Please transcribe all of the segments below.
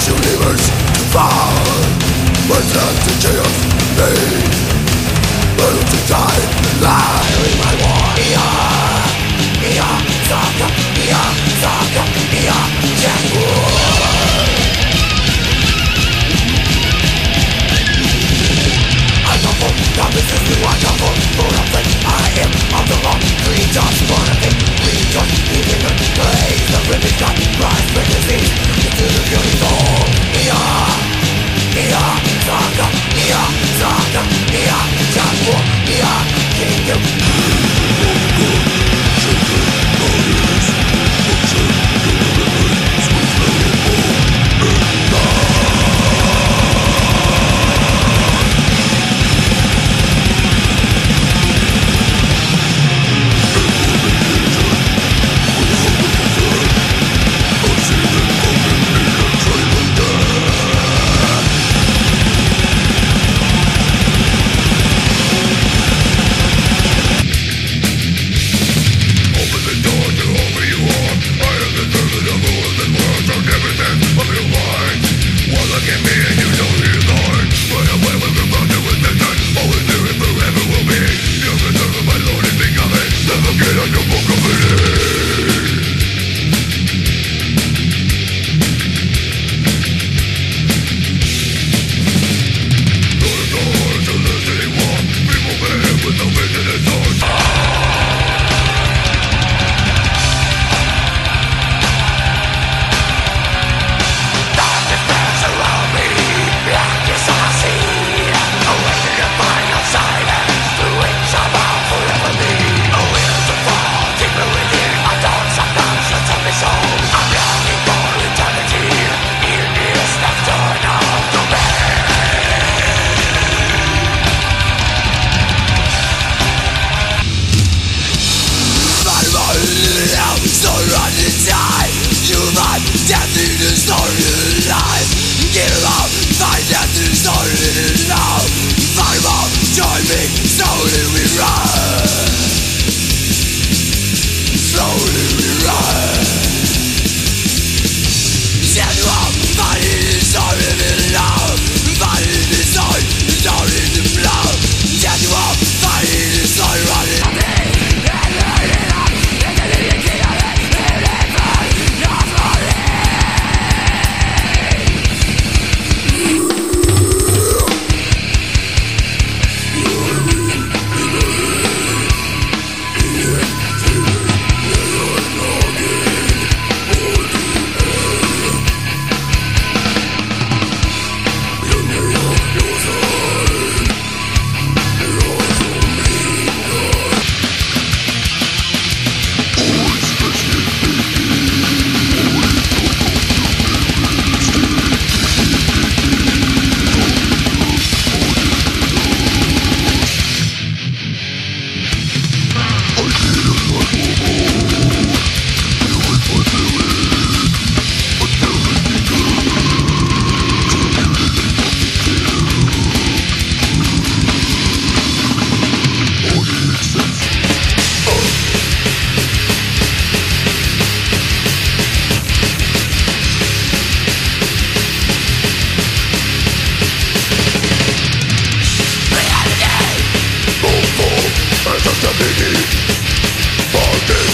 Cause you to find chaos made Better to die the Kingdom with no vision.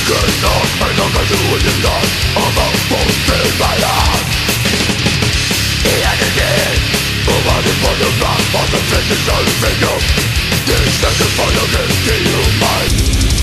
This is all for your gift to you, mine